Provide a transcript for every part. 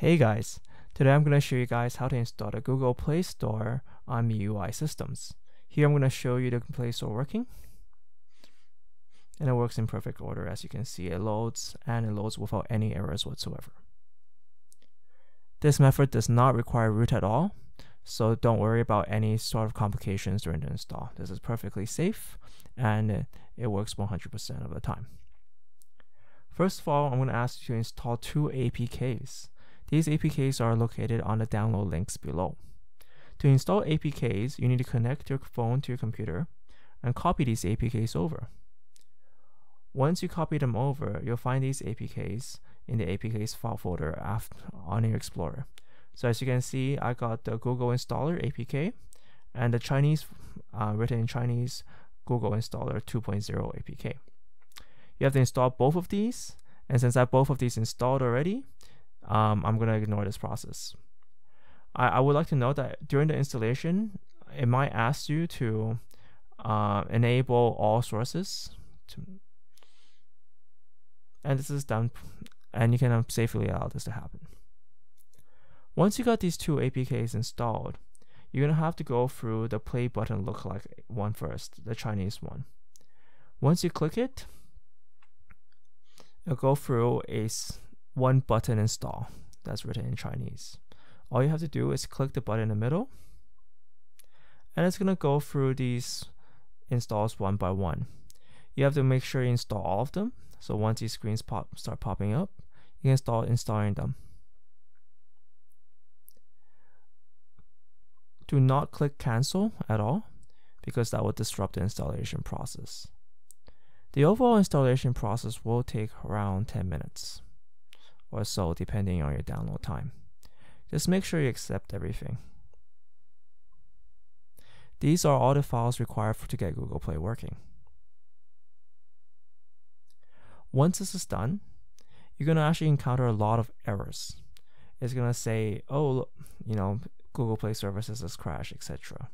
Hey guys, today I'm going to show you guys how to install the Google Play Store on MIUI systems. Here I'm going to show you the Play Store working. And it works in perfect order as you can see it loads and it loads without any errors whatsoever. This method does not require root at all, so don't worry about any sort of complications during the install. This is perfectly safe and it works 100% of the time. First of all, I'm going to ask you to install two APKs. These APKs are located on the download links below. To install APKs, you need to connect your phone to your computer and copy these APKs over. Once you copy them over, you'll find these APKs in the APKs file folder on your Explorer. So as you can see, I got the Google Installer APK and the Chinese, uh, written in Chinese, Google Installer 2.0 APK. You have to install both of these, and since I have both of these installed already, um, I'm going to ignore this process. I, I would like to note that during the installation, it might ask you to uh, enable all sources. To, and this is done, and you can um, safely allow this to happen. Once you got these two APKs installed, you're going to have to go through the play button lookalike one first, the Chinese one. Once you click it, it'll go through a one button install that's written in Chinese. All you have to do is click the button in the middle, and it's going to go through these installs one by one. You have to make sure you install all of them. So once these screens pop start popping up, you can start installing them. Do not click cancel at all because that will disrupt the installation process. The overall installation process will take around 10 minutes or so depending on your download time. Just make sure you accept everything. These are all the files required for, to get Google Play working. Once this is done, you're going to actually encounter a lot of errors. It's going to say, oh, you know, Google Play services has crashed, etc.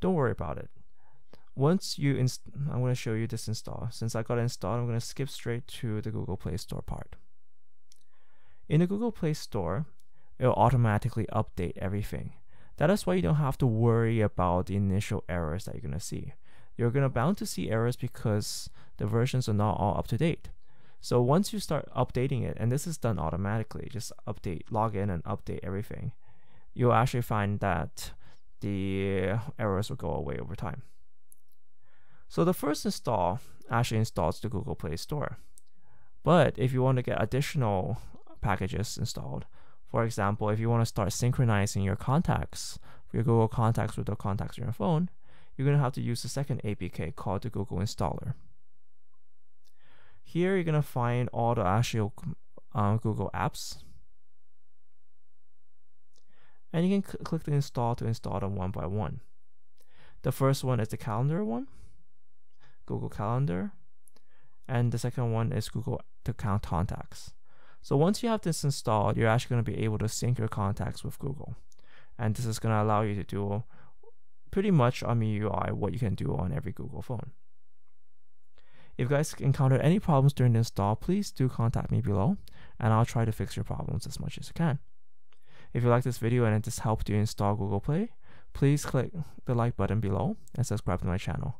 Don't worry about it. Once you, I'm going to show you this install. Since I got it installed, I'm going to skip straight to the Google Play Store part. In the Google Play Store, it'll automatically update everything. That is why you don't have to worry about the initial errors that you're going to see. You're going to bound to see errors because the versions are not all up to date. So once you start updating it, and this is done automatically, just update, log in and update everything, you'll actually find that the errors will go away over time. So the first install actually installs the Google Play Store. But if you want to get additional packages installed, for example, if you want to start synchronizing your contacts, your Google Contacts with the contacts on your phone, you're going to have to use the second APK called the Google Installer. Here you're going to find all the actual um, Google apps and you can click the install to install them one by one. The first one is the calendar one, Google Calendar, and the second one is Google to count contacts. So once you have this installed, you're actually going to be able to sync your contacts with Google. And this is going to allow you to do pretty much on MIUI what you can do on every Google phone. If you guys encounter any problems during the install, please do contact me below and I'll try to fix your problems as much as I can. If you like this video and it just helped you install Google Play, please click the like button below and subscribe to my channel.